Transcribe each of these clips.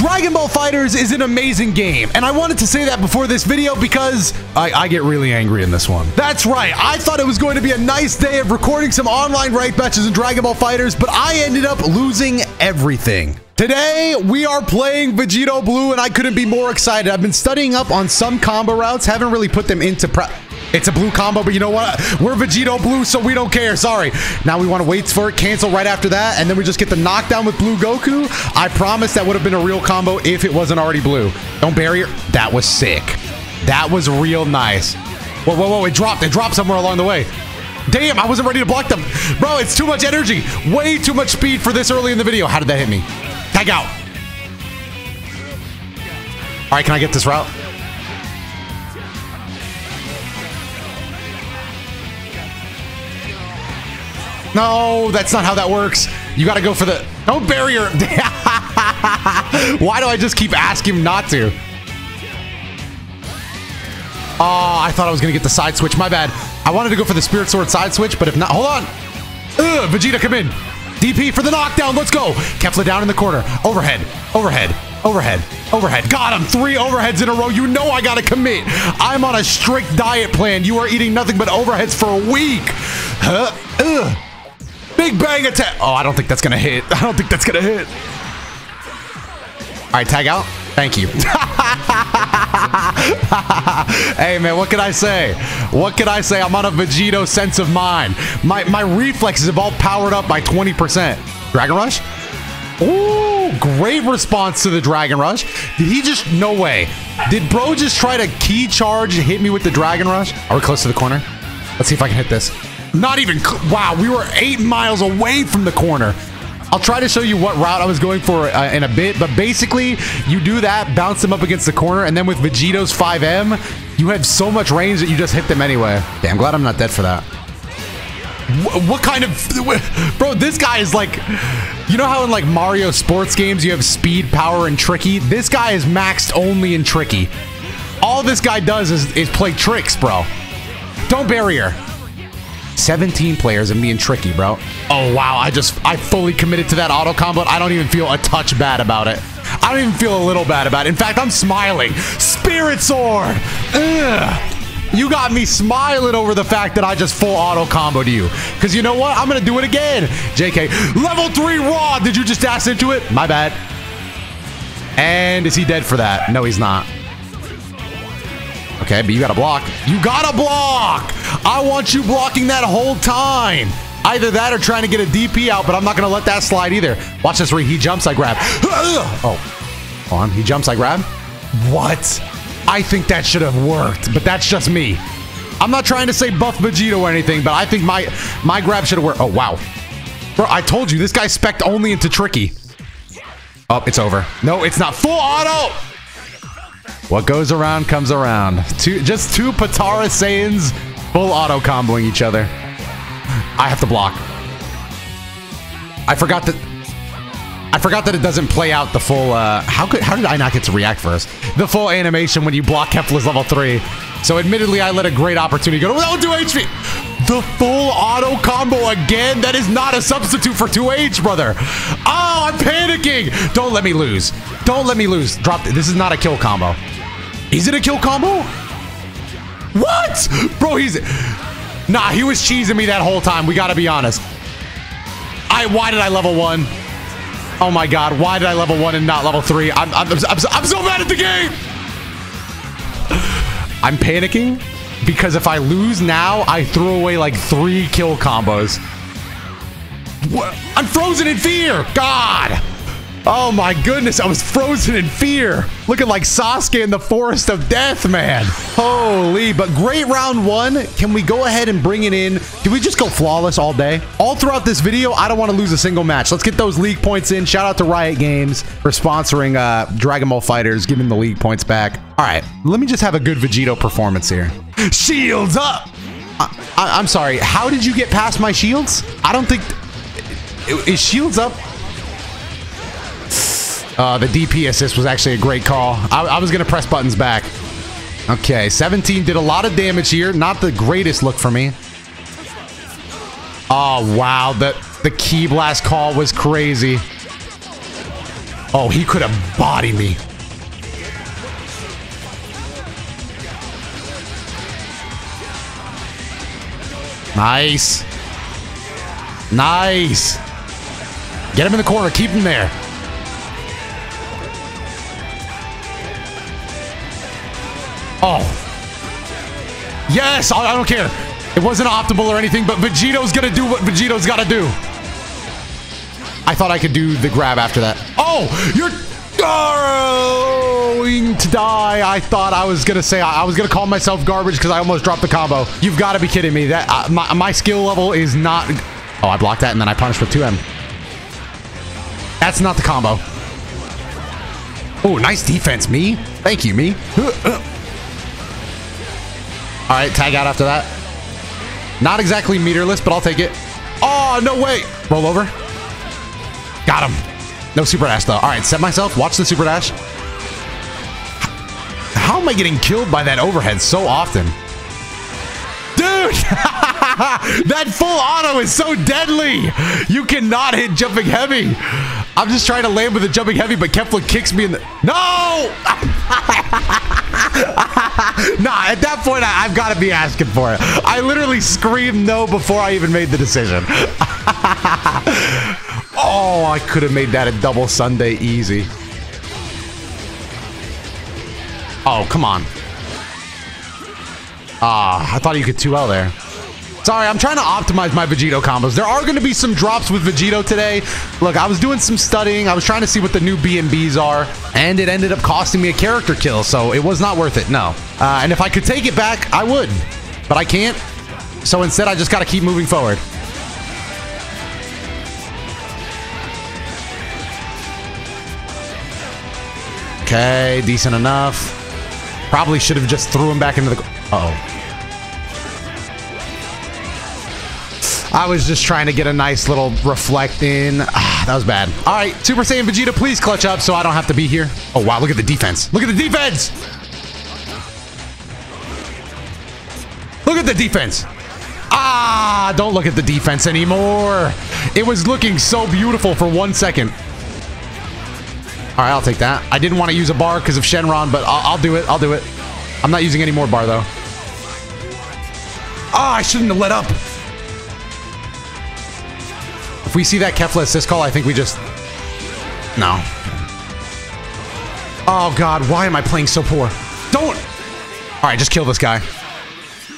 Dragon Ball FighterZ is an amazing game, and I wanted to say that before this video because I, I, get really angry in this one. That's right, I thought it was going to be a nice day of recording some online ranked matches in Dragon Ball FighterZ, but I ended up losing everything. Today, we are playing Vegito Blue, and I couldn't be more excited. I've been studying up on some combo routes, haven't really put them into practice. It's a blue combo, but you know what? We're Vegito blue, so we don't care. Sorry. Now we want to wait for it, cancel right after that, and then we just get the knockdown with blue Goku. I promise that would have been a real combo if it wasn't already blue. Don't barrier. That was sick. That was real nice. Whoa, whoa, whoa. It dropped. It dropped somewhere along the way. Damn, I wasn't ready to block them. Bro, it's too much energy. Way too much speed for this early in the video. How did that hit me? Tag out. All right, can I get this route? No, that's not how that works. You got to go for the... Don't barrier. Why do I just keep asking him not to? Oh, I thought I was to get the side switch. My bad. I wanted to go for the Spirit Sword side switch, but if not... Hold on. Ugh, Vegeta, come in. DP for the knockdown. Let's go. Kefla down in the corner. Overhead. Overhead. Overhead. Overhead. Got him. Three overheads in a row. You know I got to commit. I'm on a strict diet plan. You are eating nothing but overheads for a week. Huh? Ugh. Big bang attack. Oh, I don't think that's going to hit. I don't think that's going to hit. All right, tag out. Thank you. hey, man, what can I say? What can I say? I'm on a Vegito sense of mind. My, my reflexes have all powered up by 20%. Dragon Rush? Ooh, great response to the Dragon Rush. Did he just... No way. Did bro just try to ki charge and hit me with the Dragon Rush? Are we close to the corner? Let's see if I can hit this. Not even... Wow, we were eight miles away from the corner. I'll try to show you what route I was going for uh, in a bit, but basically, you do that, bounce them up against the corner, and then with Vegito's 5M, you have so much range that you just hit them anyway. Damn, glad I'm not dead for that. What, what kind of... Bro, this guy is like... You know how in like Mario sports games you have speed, power, and tricky? This guy is maxed only in tricky. All this guy does is, is play tricks, bro. Don't barrier. 17 players and being tricky, bro. Oh, wow. I just, I fully committed to that auto combo. I don't even feel a touch bad about it. I don't even feel a little bad about it. In fact, I'm smiling. Spirit Sword! Ugh. You got me smiling over the fact that I just full auto comboed you. Because you know what? I'm going to do it again. JK, level 3 Raw. Did you just dash into it? My bad. And is he dead for that? No, he's not. Okay, but you gotta block. You gotta block! I want you blocking that whole time. Either that or trying to get a DP out, but I'm not gonna let that slide either. Watch this where he jumps, I grab. Oh, on. He jumps, I grab. What? I think that should have worked, but that's just me. I'm not trying to say buff Vegito or anything, but I think my my grab should have worked. Oh, wow. Bro, I told you, this guy spec only into tricky. Oh, it's over. No, it's not. Full auto! What goes around comes around. Two, just two Potara Saiyans full auto comboing each other. I have to block. I forgot that. I forgot that it doesn't play out the full. Uh, how could? How did I not get to react first? The full animation when you block Kefla's level three. So admittedly, I let a great opportunity go. Oh, do HP. The full auto combo again. That is not a substitute for 2H, brother. Oh, I'm panicking. Don't let me lose. Don't let me lose. Drop. This is not a kill combo. Is it a kill combo? What? Bro, he's... Nah, he was cheesing me that whole time. We gotta be honest. I... Why did I level one? Oh my god, why did I level one and not level three? I'm, I'm, I'm, I'm so mad at the game! I'm panicking because if I lose now, I throw away like three kill combos. I'm frozen in fear! God! Oh my goodness, I was frozen in fear. Looking like Sasuke in the Forest of Death, man. Holy, but great round one. Can we go ahead and bring it in? Can we just go flawless all day? All throughout this video, I don't want to lose a single match. Let's get those league points in. Shout out to Riot Games for sponsoring uh, Dragon Ball FighterZ, giving the league points back. All right, let me just have a good Vegito performance here. Shields up! I, am sorry, how did you get past my shields? I don't think... Is shields up? Uh, the DP assist was actually a great call. I, I was going to press buttons back. Okay, 17 did a lot of damage here. Not the greatest look for me. Oh, wow. The, the Ki blast call was crazy. Oh, he could have bodied me. Nice. Nice. Get him in the corner. Keep him there. Oh. Yes, I don't care. It wasn't optimal or anything, but Vegito's gonna do what Vegito's gotta do. I thought I could do the grab after that. Oh, you're going to die. I thought I was gonna say I was gonna call myself garbage because I almost dropped the combo. You've got to be kidding me. That uh, my, my skill level is not. Oh, I blocked that and then I punished with 2M. That's not the combo. Oh, nice defense, me. Thank you, me. All right, tag out after that. Not exactly meterless, but I'll take it. Oh, no way. Roll over. Got him. No super dash, though. All right, set myself. Watch the super dash. How am I getting killed by that overhead so often? Dude! that full auto is so deadly! You cannot hit jumping heavy. I'm just trying to land with a jumping heavy, but Kefla kicks me in the... No! nah, at that point, I, have got to be asking for it. I literally screamed no before I even made the decision. oh, I could have made that a double Sunday easy. Oh, come on. Ah, I thought you could 2L there. Sorry, I'm trying to optimize my Vegito combos. There are going to be some drops with Vegito today. Look, I was doing some studying. I was trying to see what the new BNBs are, and it ended up costing me a character kill, so it was not worth it, no. Uh, and if I could take it back, I would, but I can't. So instead, I just got to keep moving forward. Okay, decent enough. Probably should have just threw him back into the... Uh oh I was just trying to get a nice little reflect in. Ah, that was bad. All right, Super Saiyan Vegeta, please clutch up so I don't have to be here. Oh, wow, look at the defense. Look at the defense! Look at the defense. Ah, don't look at the defense anymore. It was looking so beautiful for one second. All right, I'll take that. I didn't want to use a bar because of Shenron, but I'll, I'll do it. I'll do it. I'm not using any more bar, though. Ah, oh, I shouldn't have let up. If we see that Kefla assist call, I think we just... No. Oh, God. Why am I playing so poor? Don't... All right, just kill this guy.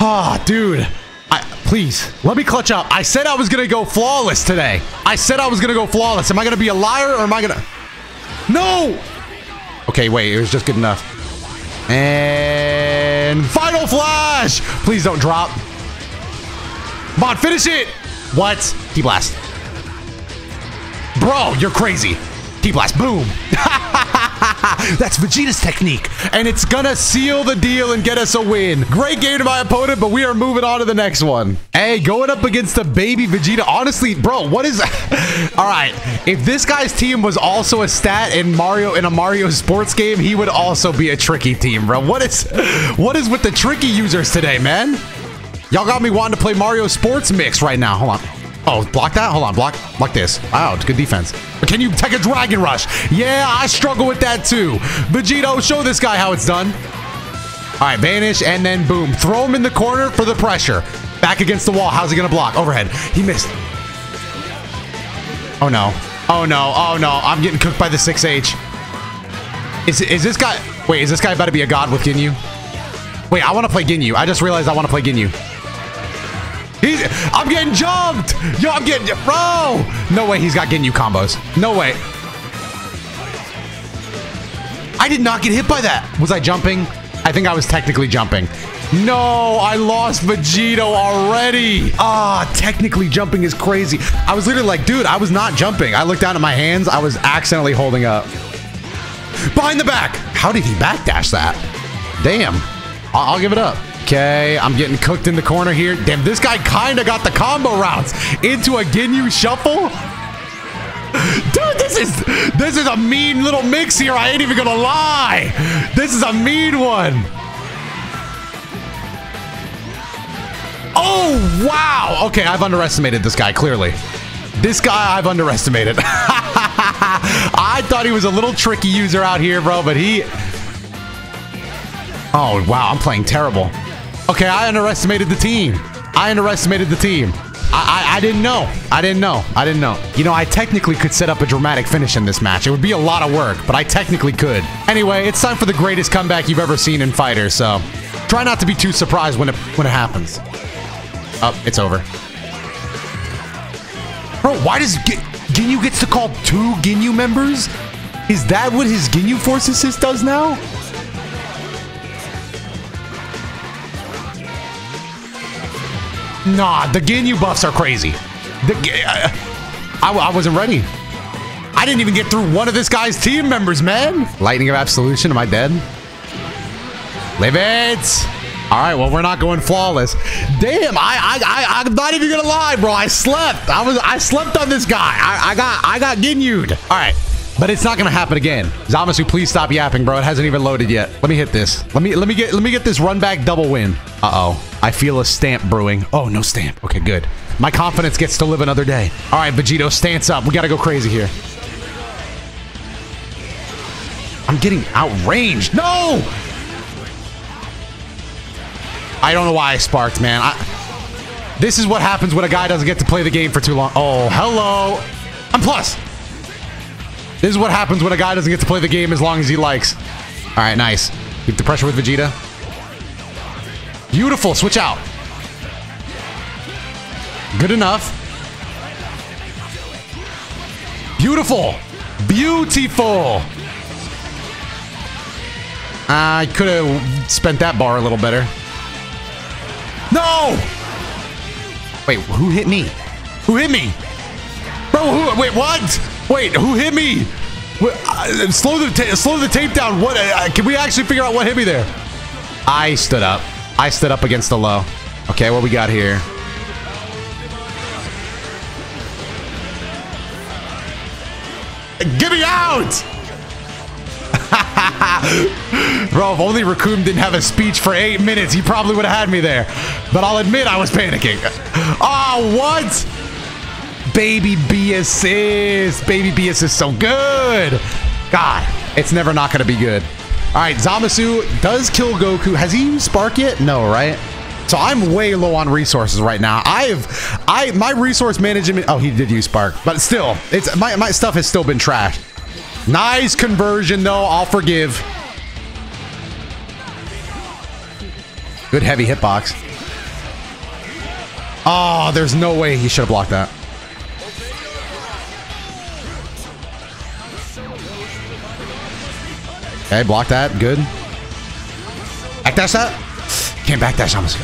Ah, oh, dude. I, please, let me clutch up. I said I was going to go flawless today. I said I was going to go flawless. Am I going to be a liar or am I going to... No! Okay, wait. It was just good enough. And... Final Flash! Please don't drop. Come on, finish it! What? T-Blast. Bro, you're crazy. T-Blast, boom. That's Vegeta's technique, and it's gonna seal the deal and get us a win. Great game to my opponent, but we are moving on to the next one. Hey, going up against the baby Vegeta. Honestly, bro, what is... All right, if this guy's team was also a stat in Mario in a Mario sports game, he would also be a tricky team, bro. What is, what is with the tricky users today, man? Y'all got me wanting to play Mario Sports Mix right now. Hold on. Oh, block that? Hold on, block. Block this. Wow, it's good defense. Can you take a Dragon Rush? Yeah, I struggle with that too. Vegito, show this guy how it's done. All right, vanish, and then boom. Throw him in the corner for the pressure. Back against the wall. How's he going to block? Overhead. He missed. Oh, no. Oh, no. Oh, no. I'm getting cooked by the 6H. Is, is this guy... Wait, is this guy about to be a god with Ginyu? Wait, I want to play Ginyu. I just realized I want to play Ginyu. He's, I'm getting jumped. Yo, I'm getting, bro. No way he's got Ginyu combos. No way. I did not get hit by that. Was I jumping? I think I was technically jumping. No, I lost Vegito already. Ah, technically jumping is crazy. I was literally like, dude, I was not jumping. I looked down at my hands. I was accidentally holding up. Behind the back. How did he backdash that? Damn. I'll, I'll give it up. Okay, I'm getting cooked in the corner here. Damn, this guy kind of got the combo routes into a Ginyu shuffle. Dude, this is this is a mean little mix here. I ain't even gonna lie. This is a mean one. Oh, wow. Okay, I've underestimated this guy, clearly. This guy I've underestimated. I thought he was a little tricky user out here, bro, but he... Oh, wow, I'm playing terrible. Okay, I underestimated the team. I underestimated the team. I, I, I, didn't know. I didn't know. I didn't know. You know, I technically could set up a dramatic finish in this match. It would be a lot of work, but I technically could. Anyway, it's time for the greatest comeback you've ever seen in Fighter, so try not to be too surprised when it when it happens. Oh, it's over. Bro, why does G Ginyu gets to call two Ginyu members? Is that what his Ginyu Force Assist does now? Nah, the Ginyu buffs are crazy. The, uh, I, I wasn't ready. I didn't even get through one of this guy's team members, man. Lightning of Absolution, am I dead? Live it. All right, well, we're not going flawless. Damn, I, I, I, I'm not even gonna lie, bro. I slept. I was, I slept on this guy. I, I got, I got Ginyu'd. All right, but it's not gonna happen again. Zamasu, please stop yapping, bro. It hasn't even loaded yet. Let me hit this. Let me, let me get, let me get this run back double win. Uh oh. I feel a stamp brewing. Oh, no stamp. Okay, good. My confidence gets to live another day. All right, Vegito, stance up. We got to go crazy here. I'm getting outranged. No! I don't know why I sparked, man. I, this is what happens when a guy doesn't get to play the game for too long. Oh, hello. I'm plus. This is what happens when a guy doesn't get to play the game as long as he likes. All right, nice. Keep the pressure with Vegeta. Beautiful. Switch out. Good enough. Beautiful. Beautiful. I could have spent that bar a little better. No! Wait, who hit me? Who hit me? Bro, who, wait, what? Wait, who hit me? Wait, uh, slow the slow the tape down. What? Uh, can we actually figure out what hit me there? I stood up. I stood up against the low. Okay, what we got here? Get me out! Bro, if only Raccoon didn't have a speech for eight minutes, he probably would have had me there. But I'll admit I was panicking. Oh, what? Baby B assist. Baby B assist so good. God, it's never not going to be good. All right, Zamasu does kill Goku. Has he used Spark yet? No, right? So I'm way low on resources right now. I've, I, my resource management. Oh, he did use Spark, but still, it's my my stuff has still been trashed. Nice conversion though. I'll forgive. Good heavy hitbox. Oh, there's no way he should have blocked that. Okay, block that. Good. Backdash that. Can't backdash almost.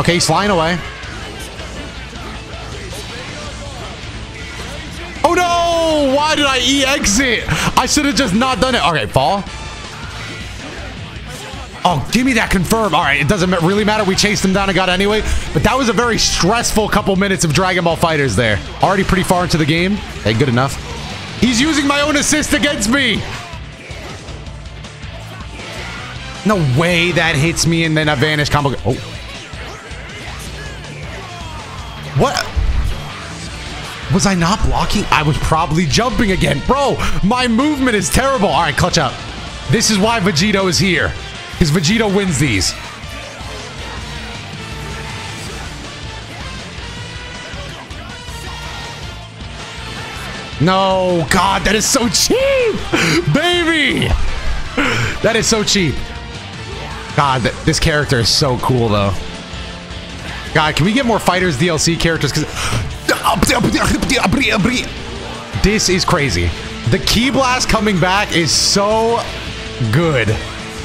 Okay, he's flying away. Oh no! Why did I E-exit? I should have just not done it. Okay, fall. Oh, give me that confirm. All right, it doesn't really matter. We chased him down and got anyway. But that was a very stressful couple minutes of Dragon Ball FighterZ there. Already pretty far into the game. Hey, good enough. He's using my own assist against me. No way that hits me and then a vanish combo. Oh. What? Was I not blocking? I was probably jumping again. Bro, my movement is terrible. All right, clutch up. This is why Vegito is here. Because Vegito wins these. No, God, that is so cheap, baby. That is so cheap. God, th this character is so cool, though. God, can we get more Fighters DLC characters? Because this is crazy. The Ki Blast coming back is so good.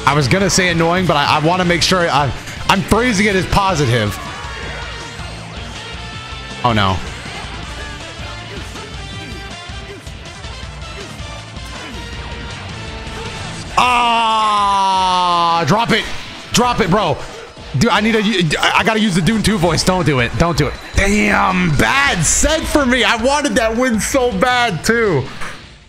I was gonna say annoying, but I, I want to make sure I, I'm phrasing it as positive. Oh no. Ah, drop it, drop it, bro. Dude, I need to. I gotta use the Dune 2 voice. Don't do it. Don't do it. Damn, bad set for me. I wanted that win so bad too.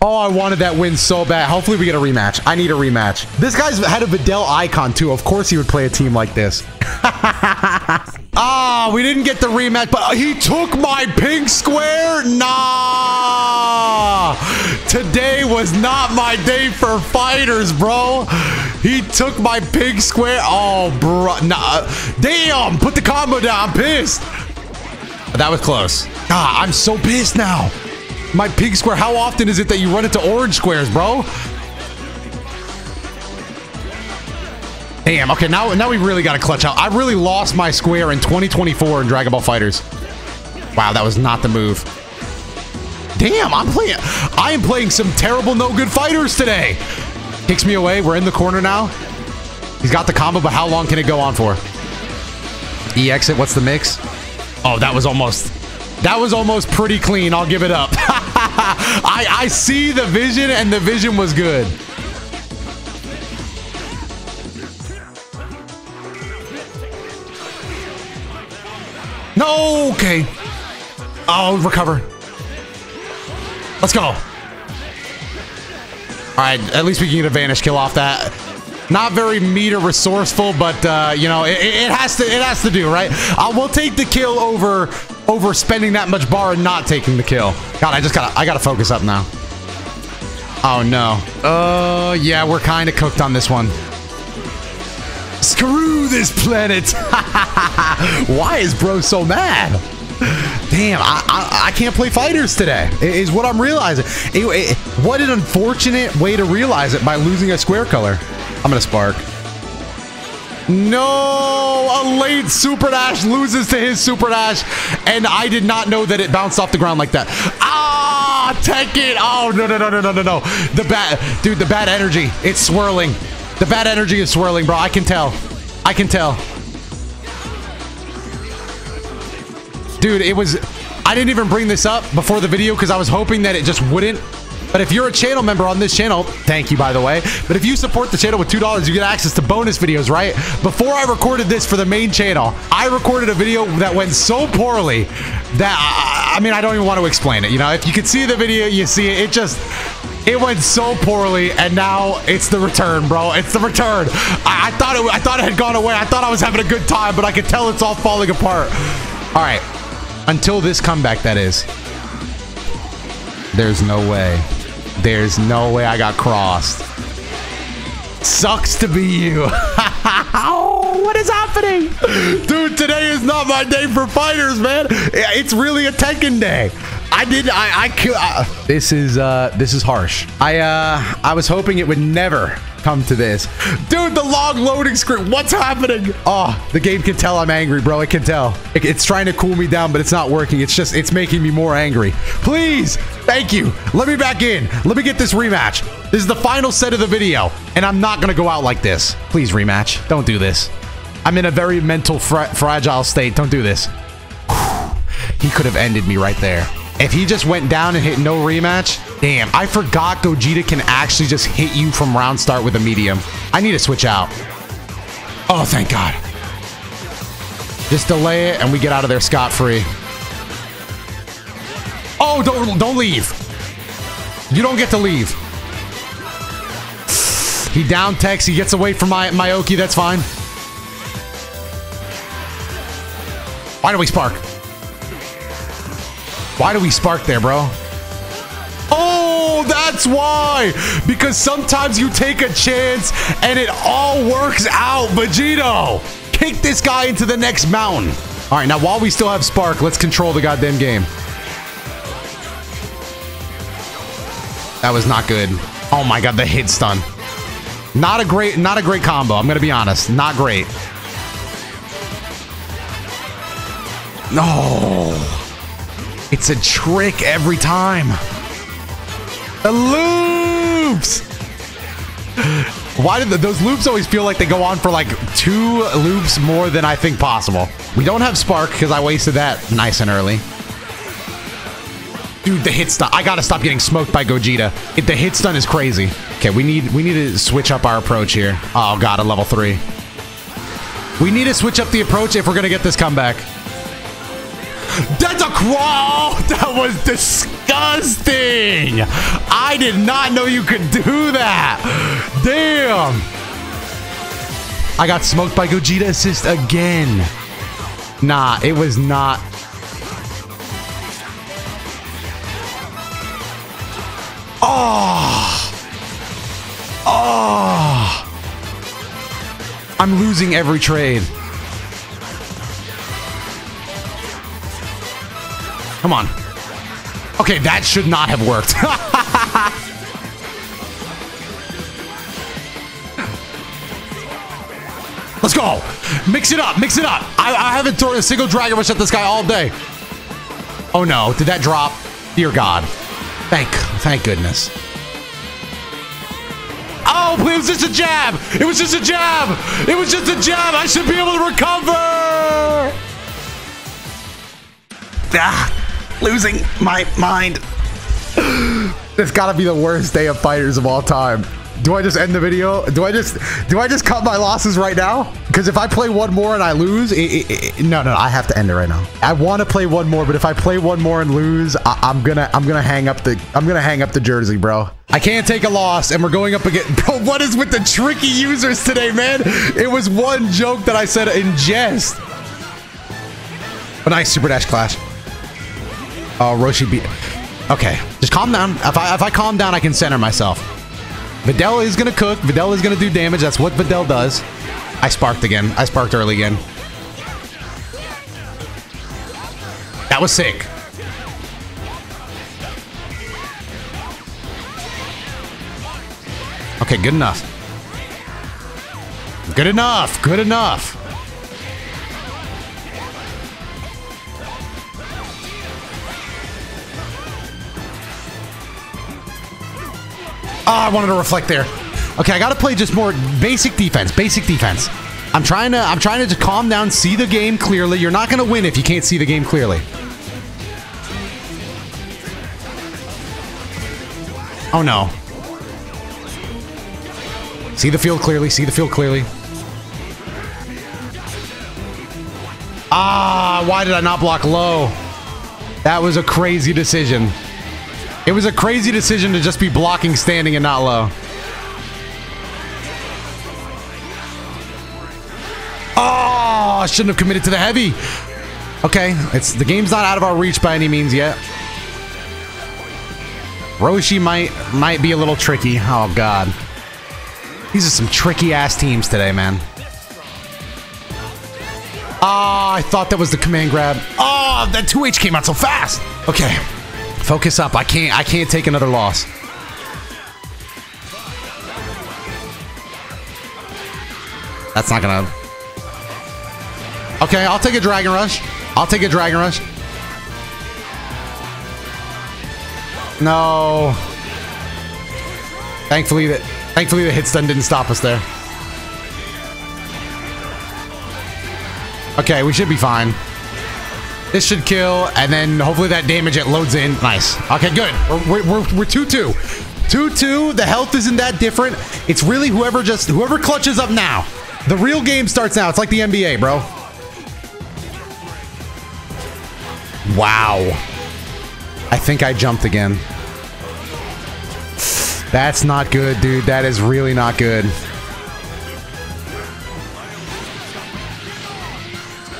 Oh, I wanted that win so bad. Hopefully we get a rematch. I need a rematch. This guy's had a Videl icon too. Of course he would play a team like this. Ah, we didn't get the rematch, but he took my pink square? Nah. Today was not my day for fighters, bro. He took my pink square. Oh, bro. Nah. Damn. Put the combo down. I'm pissed. That was close. Ah, I'm so pissed now. My pink square. How often is it that you run into orange squares, bro? Damn, okay, now now we really got to clutch out. I really lost my square in 2024 in Dragon Ball FighterZ. Wow, that was not the move. Damn, I'm playing. I am playing some terrible, no good fighters today. Kicks me away. We're in the corner now. He's got the combo, but how long can it go on for? E exit. What's the mix? Oh, that was almost. That was almost pretty clean. I'll give it up. I I see the vision, and the vision was good. No, okay. I'll recover. Let's go. All right, at least we can get a vanish kill off that. Not very meter resourceful, but uh, you know it, it, has to it has to do right. Uh, we'll take the kill over over spending that much bar and not taking the kill. God, I just gotta I gotta focus up now. Oh no. Uh, yeah, we're kind of cooked on this one. Screw this planet. Why is bro so mad? Damn, I, I, I can't play fighters today. Is what I'm realizing. It, it, what an unfortunate way to realize it by losing a square color. I'm gonna spark. No, a late super dash loses to his super dash, and I did not know that it bounced off the ground like that. Ah, take it. Oh no no no no no no no. The bad dude, the bad energy. It's swirling. The bad energy is swirling, bro. I can tell. I can tell. Dude, it was... I didn't even bring this up before the video because I was hoping that it just wouldn't. But if you're a channel member on this channel, thank you, by the way. But if you support the channel with $2, you get access to bonus videos, right? Before I recorded this for the main channel, I recorded a video that went so poorly that, I, mean, I don't even want to explain it. You know, if you can see the video, you see it. It just... It went so poorly, and now it's the return, bro. It's the return. I, I, thought it. I thought it had gone away. I thought I was having a good time, but I could tell it's all falling apart. All right, until this comeback, that is. There's no way. There's no way I got crossed. Sucks to be you. oh, what is happening? Dude, today is not my day for fighters, man. It's really a Tekken day. I did. I. I, uh, this is. Uh. This is harsh. I. Uh. I was hoping it would never come to this, dude. The long loading screen. What's happening? Oh, the game can tell I'm angry, bro. It can tell. It, it's trying to cool me down, but it's not working. It's just. It's making me more angry. Please. Thank you. Let me back in. Let me get this rematch. This is the final set of the video, and I'm not gonna go out like this. Please rematch. Don't do this. I'm in a very mental fra fragile state. Don't do this. He could have ended me right there. If he just went down and hit no rematch, damn, I forgot Gogeta can actually just hit you from round start with a medium. I need to switch out. Oh, thank God. Just delay it and we get out of there scot-free. Oh, don't, don't leave. You don't get to leave. He down techs. He gets away from my Myoki. That's fine. Why do we spark? Why do we spark there, bro? Oh, that's why! Because sometimes you take a chance and it all works out, Vegito! Kick this guy into the next mountain. All right, now while we still have Spark, let's control the goddamn game. That was not good. Oh my god, the hit stun. Not a great, not a great combo. I'm gonna be honest, not great. No. It's a trick every time. The loops! Why did the, those loops always feel like they go on for like two loops more than I think possible? We don't have Spark because I wasted that nice and early. Dude, the hit stun. I gotta stop getting smoked by Gogeta. It, the hit stun is crazy. Okay, we need we need to switch up our approach here. Oh god, a level three. We need to switch up the approach if we're gonna get this comeback. That's a crawl! That was disgusting! I did not know you could do that! Damn! I got smoked by Gogeta Assist again. Nah, it was not. Oh. Oh. I'm losing every trade. Come on. Okay, that should not have worked. Let's go. Mix it up. Mix it up. I, I haven't thrown a single Dragon Rush at this guy all day. Oh no. Did that drop? Dear God. Thank, thank goodness. Oh, it was just a jab. It was just a jab. It was just a jab. I should be able to recover. Ah, losing my mind. It's got to be the worst day of fighters of all time. Do I just end the video? Do I just do I just cut my losses right now? Because if I play one more and I lose, it, it, it, no, no, I have to end it right now. I want to play one more, but if I play one more and lose, I, I'm gonna I'm gonna hang up the I'm gonna hang up the jersey, bro. I can't take a loss, and we're going up again. Bro, what is with the tricky users today, man? It was one joke that I said in jest. A nice Super Dash Clash. Oh, Roshi beat. Okay, just calm down. If I if I calm down, I can center myself. Videl is gonna cook. Videl is gonna do damage. That's what Videl does. I sparked again. I sparked early again. That was sick. Okay, good enough. Good enough. Good enough. Oh, I wanted to reflect there. Okay, I gotta play just more basic defense. Basic defense. I'm trying to I'm trying to just calm down, see the game clearly. You're not gonna win if you can't see the game clearly. Oh no. See the field clearly, see the field clearly. Ah, why did I not block low? That was a crazy decision. It was a crazy decision to just be blocking standing and not low. Oh, I shouldn't have committed to the heavy. Okay, it's the game's not out of our reach by any means yet. Roshi might might be a little tricky. Oh god. These are some tricky ass teams today, man. Ah, oh, I thought that was the command grab. Oh, that 2H came out so fast. Okay. Focus up. I can't I can't take another loss. That's not gonna Okay, I'll take a Dragon Rush. I'll take a Dragon Rush. No. Thankfully that thankfully the hit stun didn't stop us there. Okay, we should be fine. This should kill, and then hopefully that damage it loads in. Nice. Okay, good. We're 2-2. 2-2. The health isn't that different. It's really whoever just whoever clutches up now. The real game starts now. It's like the NBA, bro. Wow. I think I jumped again. That's not good, dude. That is really not good.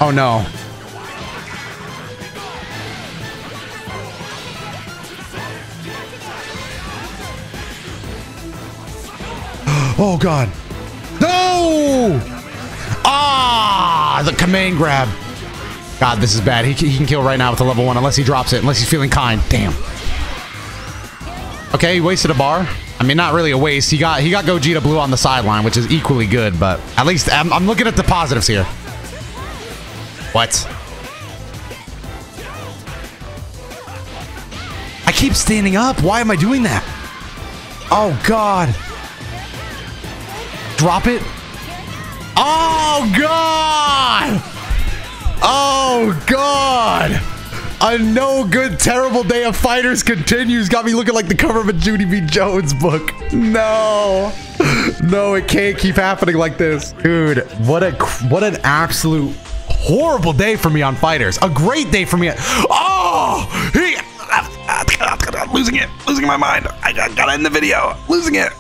Oh, no. Oh, God. No! Ah, the command grab. God, this is bad. He, he can kill right now with a level one unless he drops it, unless he's feeling kind. Damn. Okay, he wasted a bar. I mean, not really a waste. He got he got Gogeta Blue on the sideline, which is equally good, but at least I'm, I'm looking at the positives here. What? I keep standing up. Why am I doing that? Oh, God. Drop it. Oh, God. Oh, God. A no good, terrible day of fighters continues. Got me looking like the cover of a Junie B. Jones book. No. No, it can't keep happening like this. Dude, what a what an absolute horrible day for me on fighters. A great day for me. Oh, he, losing it, losing my mind. I gotta end the video. Losing it.